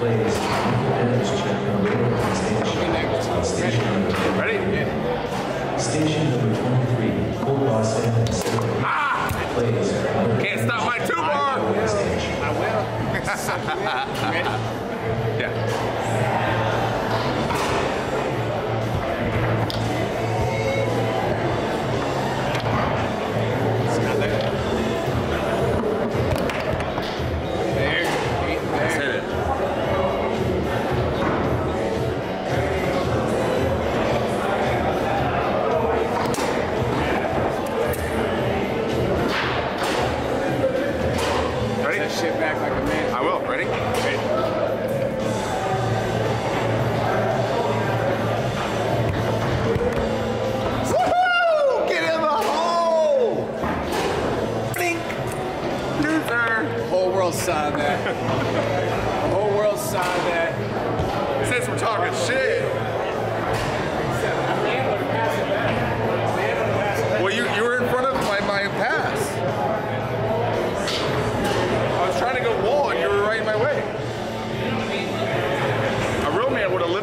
Relax.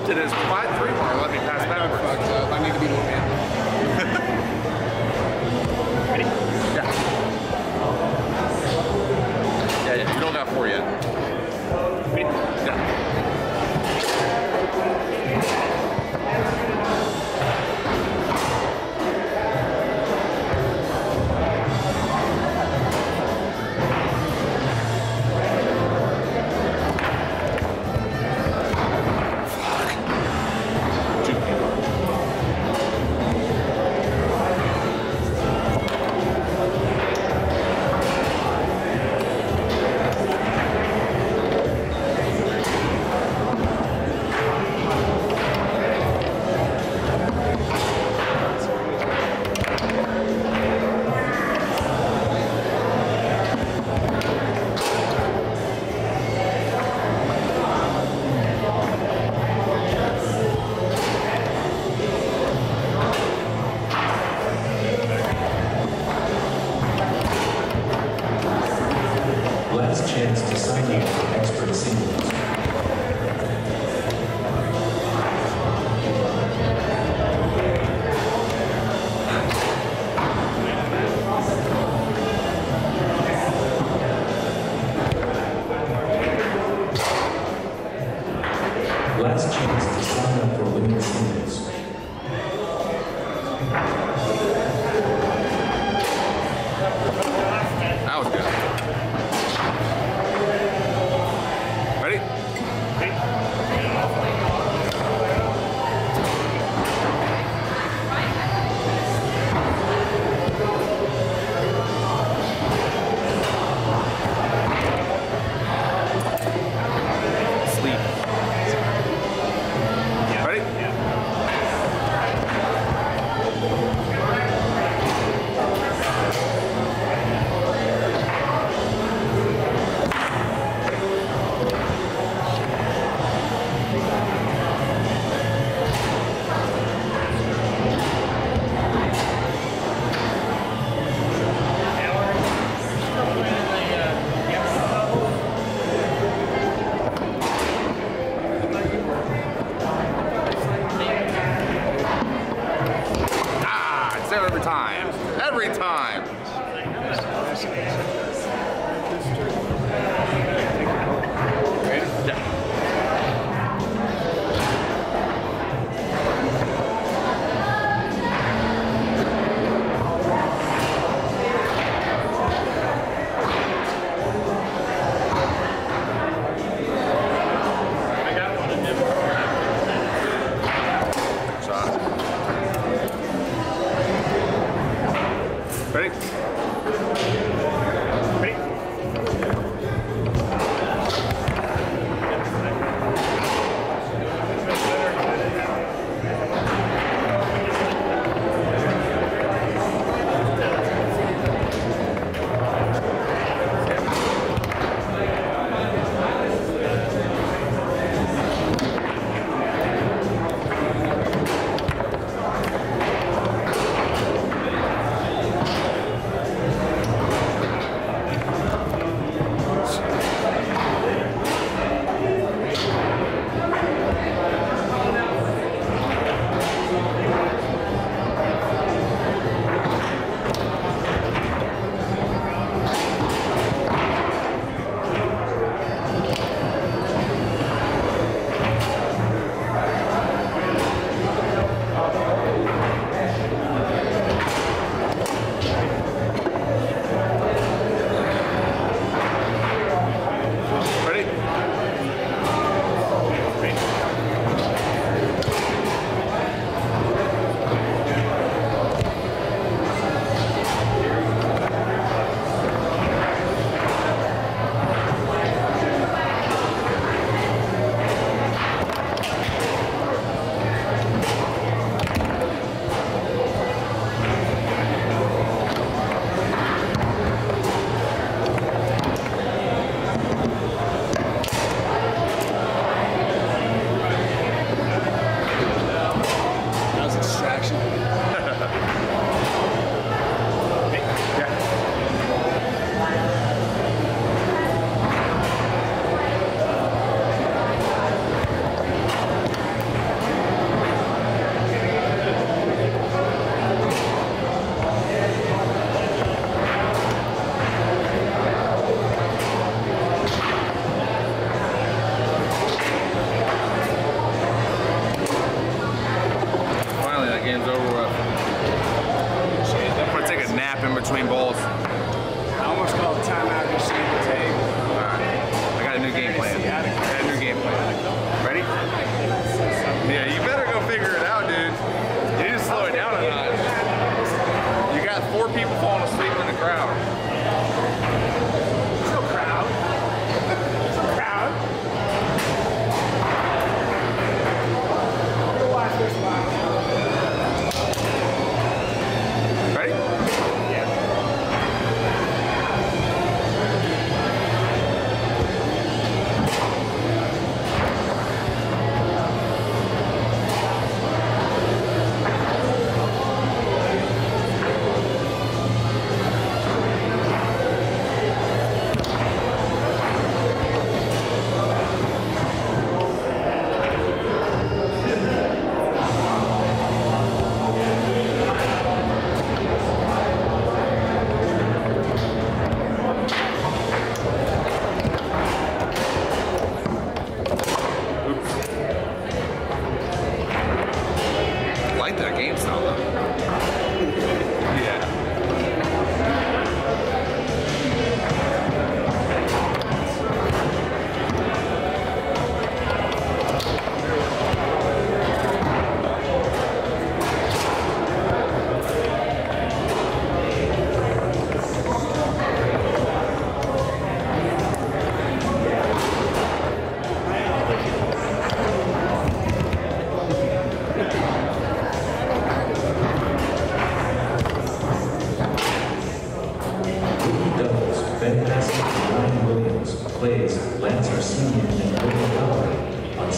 Man would have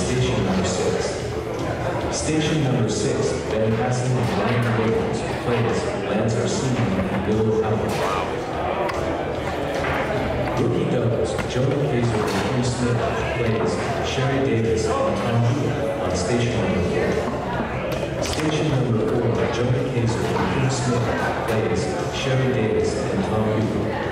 station number six. Station number six, Ben Hassett and Ryan Williams plays Lance Arsenian and Will Howard. Rookie doubles, Jonah Kaiser and Hugh Smith plays Sherry Davis and Tom on station number four. Station number four, Jonah Kaiser and Hugh Smith plays Sherry Davis and Tom Hewitt.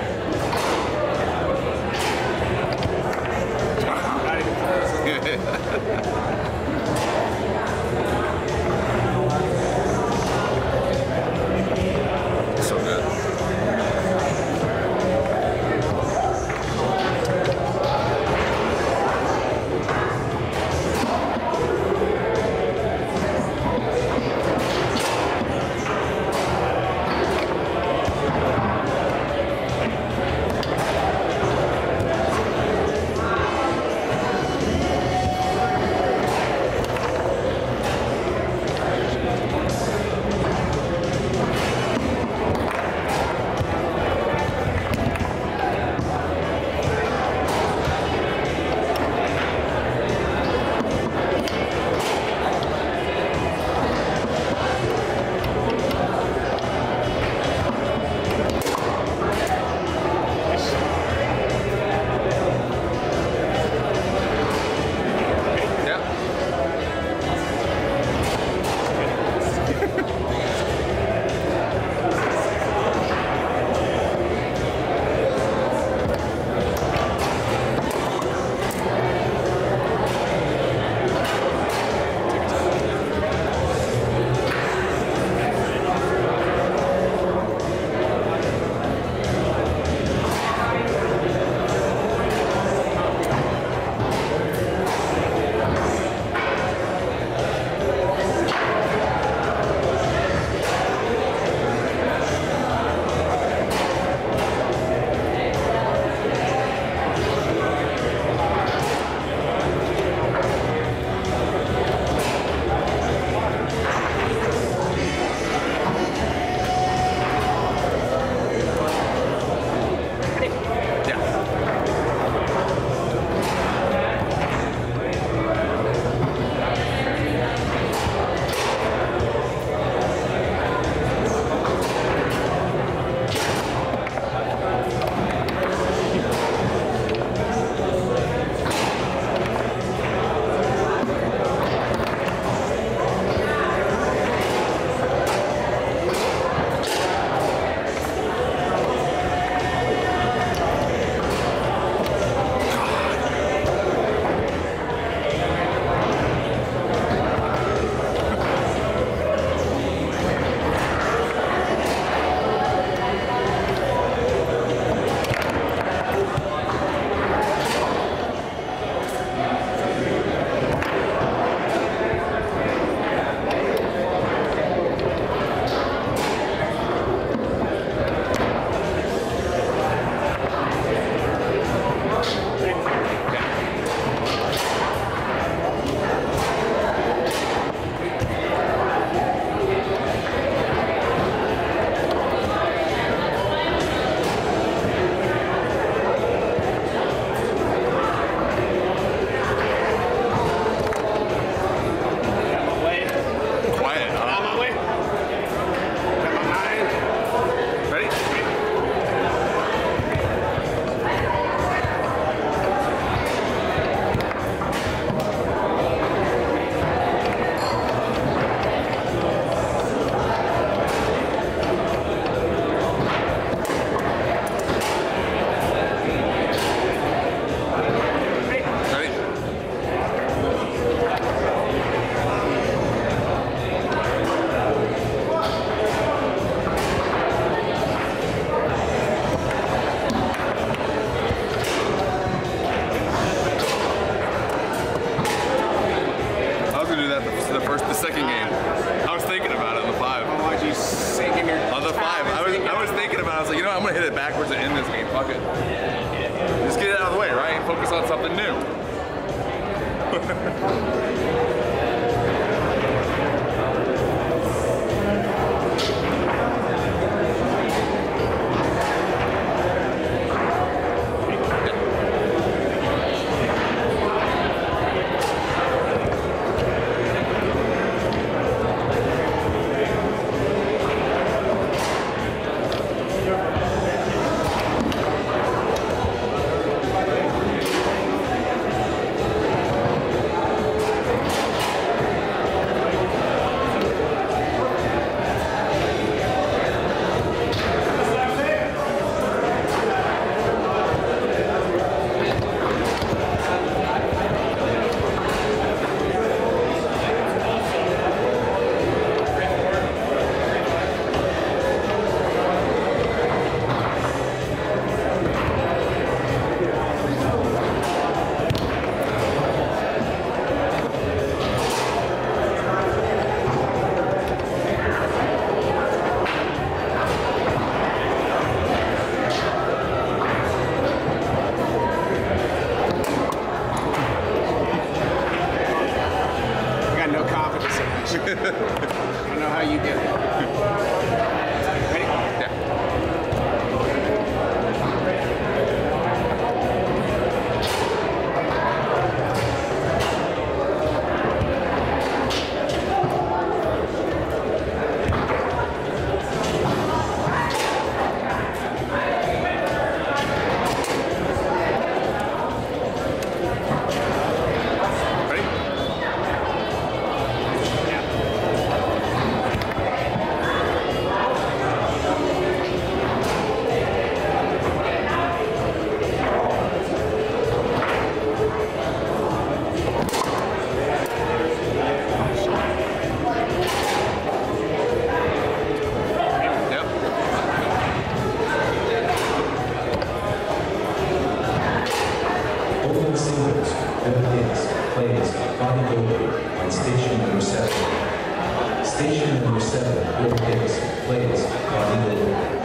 Singers, Everything's plays Bonnie Dover on station number 7. Station number 7, Everything's plays Bonnie Dover.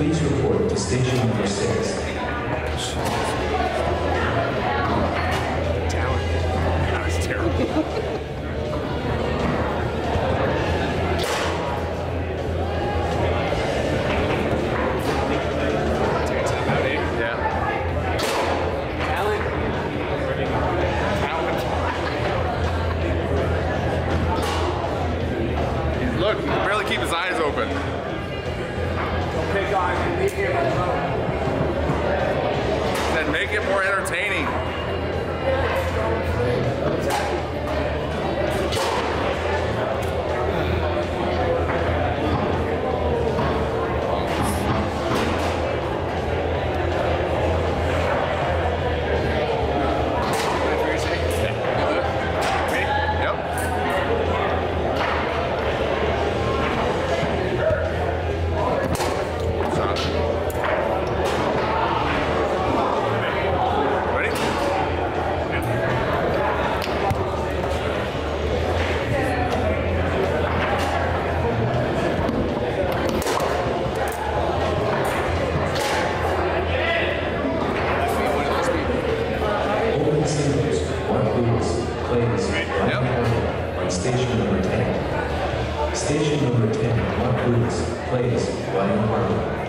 Please report to station number six. Down. That was terrible. Station number 10, Mark Lewis plays Ryan Hartman.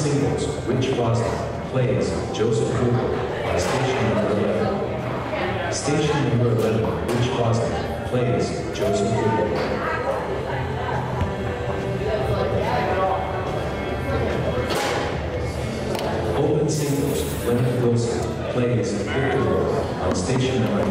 Singles, Rich Boston plays Joseph Cooper by station number 11. Station number 11, Rich Boston plays Joseph Cooper. Open singles, Leonard Wilson plays Victor on station number